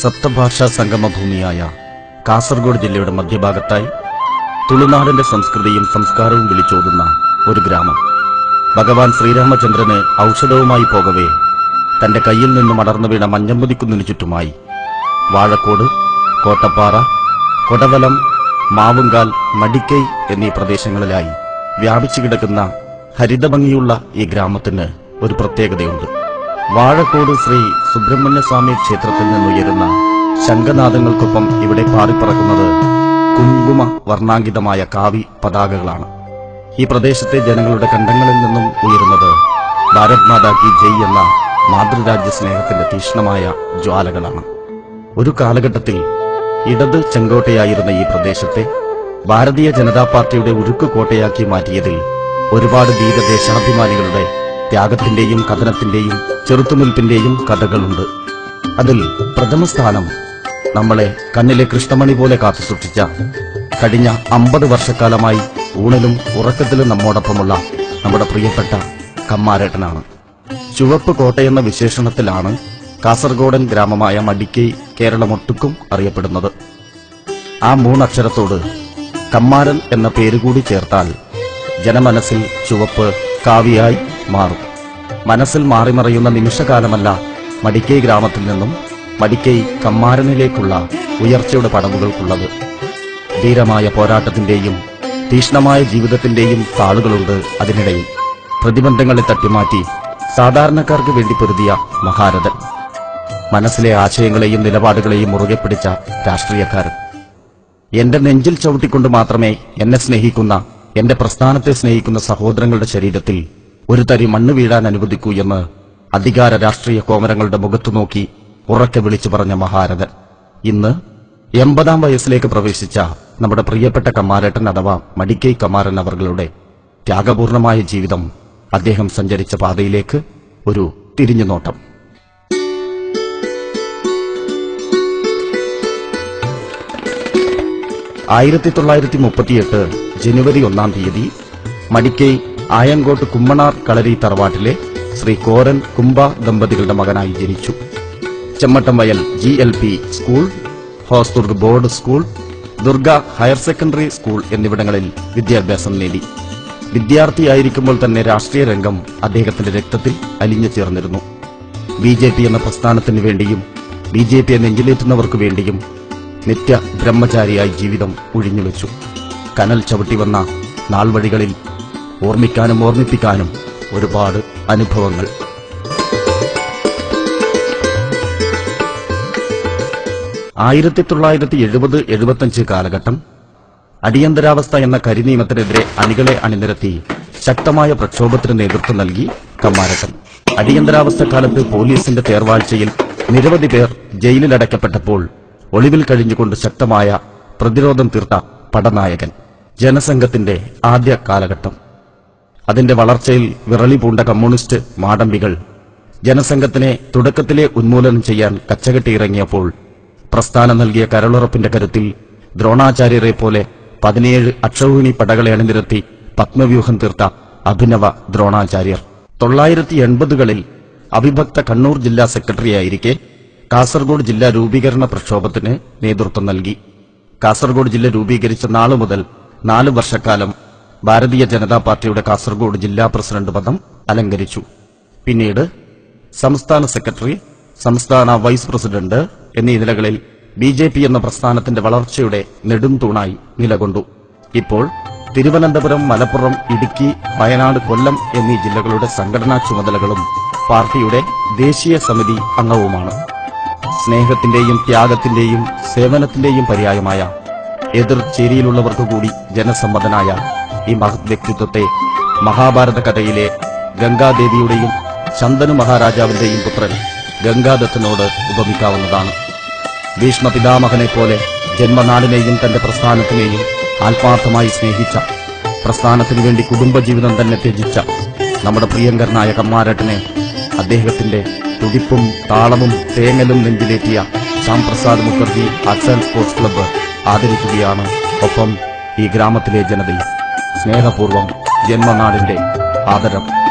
സപ്തഭാഷാ സംഗമഭൂമിയായ കാസർഗോഡ് ജില്ലയുടെ മധ്യഭാഗത്തായി തുളുനാടിന്റെ സംസ്കൃതിയും സംസ്കാരവും വിളിച്ചോതുന്ന ഒരു ഗ്രാമം. ഭഗവാൻ ശ്രീരാമചന്ദ്രന് ഔഷധവുമായി പോകവേ തന്റെ കയ്യിൽ നിന്ന് മടർന്നു വീണ മഞ്ഞമ്പതിക്കുന്നിനു ചുറ്റുമായി വാഴക്കോട് കോട്ടപ്പാറ കൊടവലം മാവുങ്കാൽ മടിക്കൈ എന്നീ പ്രദേശങ്ങളിലായി വ്യാപിച്ചു കിടക്കുന്ന ഹരിതഭംഗിയുള്ള ഈ ഗ്രാമത്തിന് ഒരു പ്രത്യേകതയുണ്ട്. വാഴക്കോട് ശ്രീ സുബ്രഹ്മണ്യസ്വാമി ക്ഷേത്രത്തിൽ നിന്നുയരുന്ന ശംഖനാദങ്ങൾക്കൊപ്പം ഇവിടെ പാറിപ്പറക്കുന്നത് കുങ്കുമ വർണാങ്കിതമായ കാവി പതാകകളാണ്. ഈ പ്രദേശത്തെ ജനങ്ങളുടെ കണ്ടങ്ങളിൽ നിന്നും ഉയരുന്നത് ഭാരത് മാതാ കി ജയ് എന്ന മാതൃരാജ്യ സ്നേഹത്തിന്റെ തീക്ഷ്ണമായ ജ്വാലകളാണ്. ഒരു കാലഘട്ടത്തിൽ ഇടത് ചെങ്കോട്ടയായിരുന്ന ഈ പ്രദേശത്തെ ഭാരതീയ ജനതാ പാർട്ടിയുടെ ഉരുക്കു കോട്ടയാക്കി മാറ്റിയതിൽ ഒരുപാട് ധീരദേശാഭിമാനികളുടെ ത്യാഗത്തിന്റെയും കഥനത്തിന്റെയും ചെറുത്തുനിൽപ്പിന്റെയും കഥകളുണ്ട്. അതിൽ പ്രഥമ സ്ഥാനം നമ്മളെ കണ്ണിലെ കൃഷ്ണമണി പോലെ കാത്തു കാത്തുസൂക്ഷിച്ച കഴിഞ്ഞ അമ്പത് വർഷക്കാലമായി ഊണിലും ഉറക്കത്തിലും നമ്മോടൊപ്പമുള്ള നമ്മുടെ പ്രിയപ്പെട്ട കമ്മാരേട്ടനാണ്. ചുവപ്പ് കോട്ടയെന്ന വിശേഷണത്തിലാണ് കാസർഗോഡൻ ഗ്രാമമായ മടിക്കൈ കേരളമൊട്ടുക്കും അറിയപ്പെടുന്നത്. ആ മൂന്നക്ഷരത്തോട് കമ്മാരൻ എന്ന പേരുകൂടി ചേർത്താൽ ജനമനസ്സിൽ ചുവപ്പ് കാവിയായി മാറും. മനസ്സിൽ മാറിമറിയുന്ന നിമിഷകാലമല്ല മടിക്കൈ ഗ്രാമത്തിൽ നിന്നും മടിക്കൈ കമ്മാരനിലേക്കുള്ള ഉയർച്ചയുടെ പടവുകൾക്കുള്ളത്. ധീരമായ പോരാട്ടത്തിന്റെയും തീഷ്ണമായ ജീവിതത്തിന്റെയും താളുകളുണ്ട് അതിനിടയിൽ. പ്രതിബന്ധങ്ങളെ തട്ടിമാറ്റി സാധാരണക്കാർക്ക് വേണ്ടി പൊരുതിയ മഹാരഥൻ. മനസ്സിലെ ആശയങ്ങളെയും നിലപാടുകളെയും മുറുകെ പിടിച്ച രാഷ്ട്രീയക്കാരൻ. എന്റെ നെഞ്ചിൽ ചവിട്ടിക്കൊണ്ട് മാത്രമേ എന്നെ സ്നേഹിക്കുന്ന എന്റെ പ്രസ്ഥാനത്തെ സ്നേഹിക്കുന്ന സഹോദരങ്ങളുടെ ശരീരത്തിൽ ഒരു തരി മണ്ണ് വീഴാൻ അനുവദിക്കൂ എന്ന് അധികാര രാഷ്ട്രീയ കോമരങ്ങളുടെ മുഖത്തു നോക്കി ഉറക്കെ വിളിച്ചു പറഞ്ഞ മഹാരഥൻ. ഇന്ന് എൺപതാം വയസ്സിലേക്ക് പ്രവേശിച്ച നമ്മുടെ പ്രിയപ്പെട്ട കമാരട്ടൻ അഥവാ മടിക്കൈ കമാരൻ അവരുടെ ത്യാഗപൂർണമായ ജീവിതം അദ്ദേഹം സഞ്ചരിച്ച പാതയിലേക്ക് ഒരു തിരിഞ്ഞുനോട്ടം ആയിരത്തി തൊള്ളായിരത്തി മുപ്പത്തിയെട്ട് ജനുവരി ഒന്നാം തീയതി മടിക്കൈ ആയങ്കോട്ട് കുമ്മണാർ കളരി തറവാട്ടിലെ ശ്രീ കോരൻ കുംബ ദമ്പതികളുടെ മകനായി ജനിച്ചു. Chemmattam Vayal G L P school Hosdurg board school Durga higher secondary school എന്നിവിടങ്ങളിൽ വിദ്യാഭ്യാസം നേടി. വിദ്യാർത്ഥിയായിരിക്കുമ്പോൾ തന്നെ രാഷ്ട്രീയ രംഗം അദ്ദേഹത്തിന്റെ രക്തത്തിൽ അലിഞ്ഞു ചേർന്നിരുന്നു. ബി ജെ പി എന്ന പ്രസ്ഥാനത്തിന് വേണ്ടിയും ബി ജെ പിയെ നെഞ്ചിലേറ്റുന്നവർക്ക് വേണ്ടിയും നിത്യ ബ്രഹ്മചാരിയായി ജീവിതം ഒഴിഞ്ഞുവെച്ചു കനൽ ചവിട്ടി വന്ന നാൾവഴികളിൽ ഓർമ്മിക്കാനും ഓർമ്മിപ്പിക്കാനും ഒരുപാട് അനുഭവങ്ങൾ. ആയിരത്തി തൊള്ളായിരത്തി എഴുപത് എഴുപത്തഞ്ച് കാലഘട്ടം അടിയന്തരാവസ്ഥ എന്ന കരിനിയമത്തിനെതിരെ അണികളെ അണിനിരത്തി ശക്തമായ പ്രക്ഷോഭത്തിന് നേതൃത്വം നൽകി കമ്മാരട്ടൻ അടിയന്തരാവസ്ഥ കാലത്ത് പോലീസിന്റെ തേർവാഴ്ചയിൽ നിരവധി പേർ ജയിലിലടയ്ക്കപ്പെട്ടപ്പോൾ ഒളിവിൽ കഴിഞ്ഞുകൊണ്ട് ശക്തമായ പ്രതിരോധം തീർത്ത പടനായകൻ ജനസംഘത്തിന്റെ ആദ്യ കാലഘട്ടം. അതിന്റെ വളർച്ചയിൽ വിറളി പൂണ്ട കമ്മ്യൂണിസ്റ്റ് മാടമ്പികൾ ജനസംഘത്തിനെ തുടക്കത്തിലെ ഉന്മൂലനം ചെയ്യാൻ കച്ചകെട്ടിയിറങ്ങിയപ്പോൾ പ്രസ്ഥാനം നൽകിയ കരളുറപ്പിന്റെ കരുത്തിൽ ദ്രോണാചാര്യരെ പോലെ പതിനേഴ് അക്ഷൗഹിണി പടകളെ അണിനിരത്തി പത്മവ്യൂഹം തീർത്ത അഭിനവ ദ്രോണാചാര്യർ. തൊള്ളായിരത്തി എൺപതുകളിൽ അവിഭക്ത കണ്ണൂർ ജില്ലാ സെക്രട്ടറിയായിരിക്കെ കാസർഗോഡ് ജില്ലാ രൂപീകരണ പ്രക്ഷോഭത്തിന് നേതൃത്വം നൽകി. കാസർഗോഡ് ജില്ല രൂപീകരിച്ച നാളു മുതൽ നാലു വർഷക്കാലം ഭാരതീയ ജനതാ പാർട്ടിയുടെ കാസർഗോഡ് ജില്ലാ പ്രസിഡന്റ് പദം അലങ്കരിച്ചു. പിന്നീട് സംസ്ഥാന സെക്രട്ടറി സംസ്ഥാന വൈസ് പ്രസിഡന്റ് എന്നീ നിലകളിൽ ബി ജെ പി എന്ന പ്രസ്ഥാനത്തിന്റെ വളർച്ചയുടെ നെടും തൂണായി നിലകൊണ്ടു. ഇപ്പോൾ തിരുവനന്തപുരം മലപ്പുറം ഇടുക്കി വയനാട് കൊല്ലം എന്നീ ജില്ലകളുടെ സംഘടനാ ചുമതലകളും പാർട്ടിയുടെ ദേശീയ സമിതി അംഗവുമാണ്. സ്നേഹത്തിന്റെയും ത്യാഗത്തിന്റെയും സേവനത്തിന്റെയും പര്യായമായ എതിർ ചേരിയിലുള്ളവർക്കു കൂടി ജനസമ്മതനായ ഈ മഹത് വ്യക്തിത്വത്തെ മഹാഭാരത കഥയിലെ ഗംഗാദേവിയുടെയും ശന്തനു മഹാരാജാവിന്റെയും പുത്രൻ ഗംഗാദത്തനോട് ഉപമിക്കാവുന്നതാണ്. ഭീഷ്മ പിതാമഹനെ പോലെ ജന്മനാടിനെയും തന്റെ പ്രസ്ഥാനത്തിനെയും ആത്മാർത്ഥമായി സ്നേഹിച്ച പ്രസ്ഥാനത്തിനു വേണ്ടി കുടുംബജീവിതം തന്നെ ത്യജിച്ച നമ്മുടെ പ്രിയങ്കരനായ കമ്മാരട്ടനെ അദ്ദേഹത്തിന്റെ തുടിപ്പും താളവും തേങ്ങലും നെഞ്ചിലേറ്റിയ Shyamprasad Mukherjee arts sports club ആദരിക്കുകയാണ്. ഒപ്പം ഈ ഗ്രാമത്തിലെ ജനതയും സ്നേഹപൂർവം ജന്മനാടിന്റെ ആദരം.